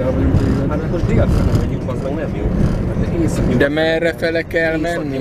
el vagyunk végre. Hát most délfele megyünk, az meg nem jó. Hát De merre fele kell menni?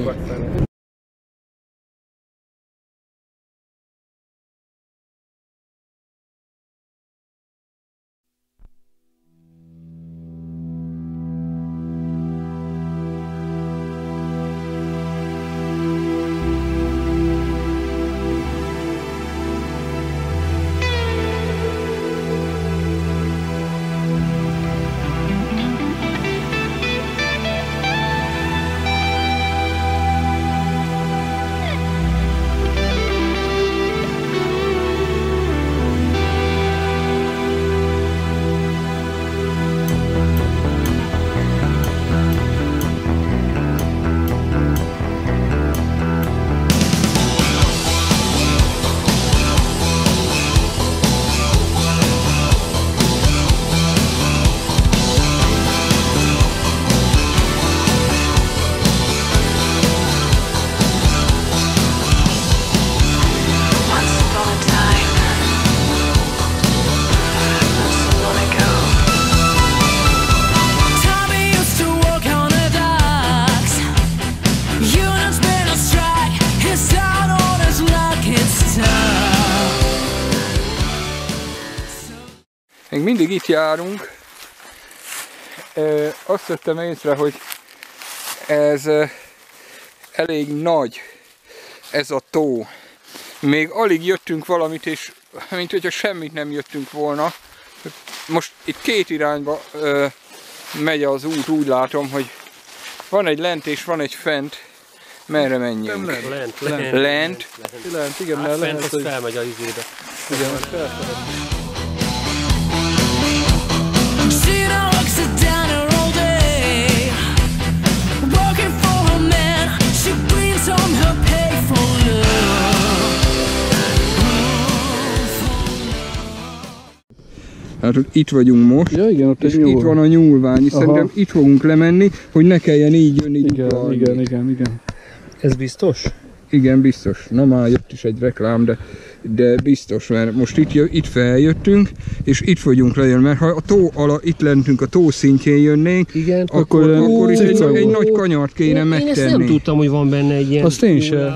Még mindig itt járunk. Azt vettem észre, hogy ez elég nagy, ez a tó. Még alig jöttünk valamit, és mint hogyha semmit nem jöttünk volna. Most itt két irányba ö, megy az út, úgy látom, hogy van egy lent és van egy fent. Merre menjünk? lent. Lent, Lent. lent. Lent? Lent, igen, Hát lehet, az hogy... felmegy a pay for love. Hát hogy itt vagyunk most. Ja, igen, ott És egy nyúl. itt van a nyúlvány, és Aha. szerintem itt fogunk lemenni, hogy ne kelljen így jönni Igen, igen, igen, igen. Ez biztos? Igen, biztos. Na már jött is egy reklám, de, de biztos, mert most itt, jö- itt feljöttünk, és itt vagyunk lejön, mert ha a tó ala, itt lentünk, a tó szintjén jönnénk, Igen. akkor, Akkor, ö, akkor itt egy, egy nagy kanyart kéne én, én ezt nem megtenni. tudtam, hogy van benne egy ilyen Azt én sem.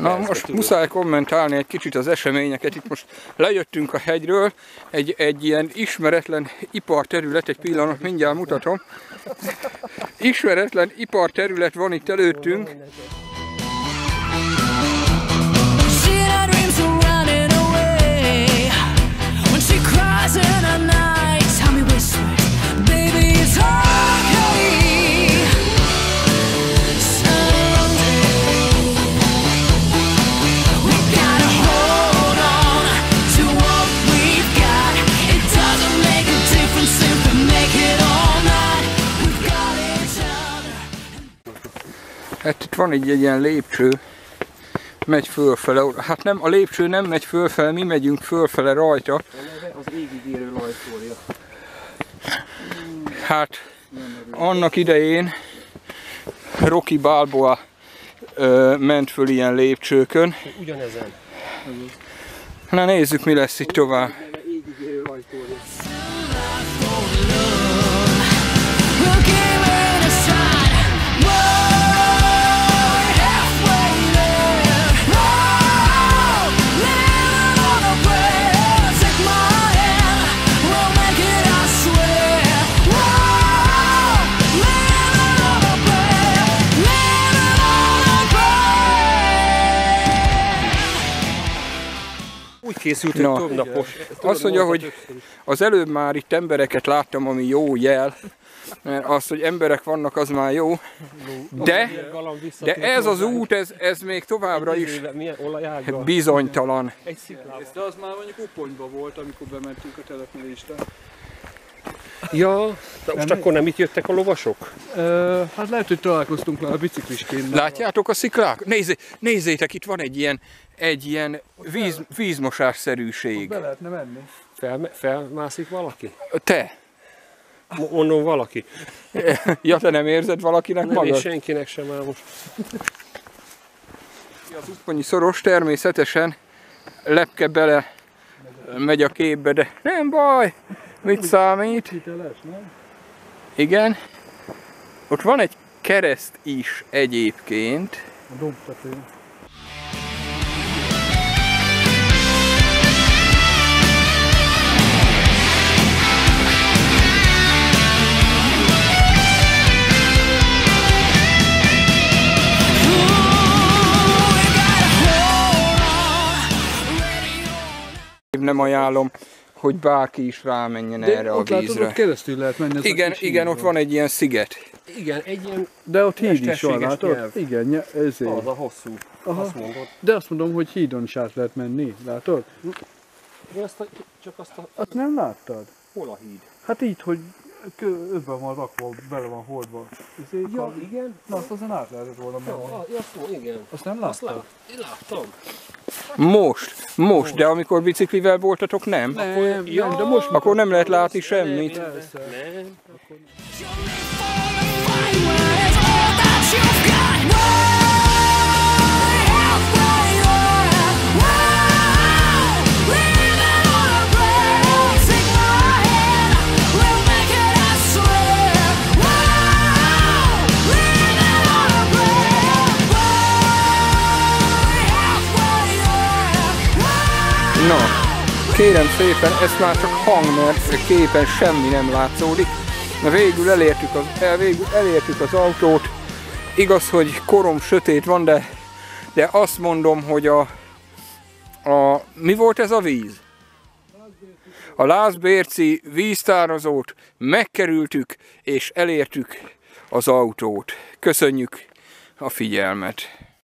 Na most tudod. muszáj kommentálni egy kicsit az eseményeket. Itt most lejöttünk a hegyről, egy, egy ilyen ismeretlen iparterület, egy pillanat, mindjárt mutatom. Ismeretlen iparterület van itt előttünk, Hát itt van egy, egy ilyen lépcső, megy fölfele. Hát nem, a lépcső nem megy fölfele, mi megyünk fölfele rajta. Az égig érő lajszória. Hát annak idején Rocky Balboa ö, ment föl ilyen lépcsőkön. Ugyanezen. Na nézzük mi lesz itt tovább. Égig érő lajszória. Készült, hogy Na. több napos. Azt mondja, hogy az előbb már itt embereket láttam, ami jó jel, mert az, hogy emberek vannak, az már jó, de, de ez az út, ez, ez még továbbra is bizonytalan. Egy. De az már mondjuk Uponyba volt, amikor bementünk a településre. Ja, de most akkor nem itt jöttek a lovasok? Ö, hát lehet, hogy találkoztunk már a biciklisként. Látjátok a sziklák? Nézzé, nézzétek, itt van egy ilyen, egy ilyen víz, vízmosásszerűség. Be lehetne menni. Fel, felmászik valaki? Te? Mo- Mondom valaki. Ja, te nem érzed valakinek Nem magad? senkinek sem már most. Az Upponyi szoros természetesen lepke bele megy a képbe, de nem baj, mit számít? Hiteles, nem? Igen. Ott van egy kereszt is egyébként. A dombtetőn. Nem ajánlom, hogy bárki is rámenjen De erre a ott látod, vízre. ott keresztül lehet menni. ez a Igen, igen, ott van egy ilyen sziget. Igen, egy ilyen De ott híd is van, látod? Igen, ezért. az a hosszú. Aha. Azt mondod. De azt mondom, hogy hídon is át lehet menni, látod? Én azt a, csak azt a... Azt nem láttad? Hol a híd? Hát így, hogy kö- öbben van rakva, bele van hordva. Ezért Ja, van- igen. Na, azt azon át lehetett volna Ja, menni. a- ja, azt mondom, igen. Azt nem Azt láttad? lát, én láttam. Most, most, de amikor biciklivel voltatok, nem? Nem, Ja, nem, de most Akkor nem lehet látni semmit. Nem, Persze. nem. Na, kérem szépen, ez már csak hang, mert képen semmi nem látszódik. Na végül elértük az, el, végül elértük az autót. Igaz, hogy korom sötét van, de, de azt mondom, hogy a, a... Mi volt ez a víz? A Lászbérci víztározót megkerültük, és elértük az autót. Köszönjük a figyelmet!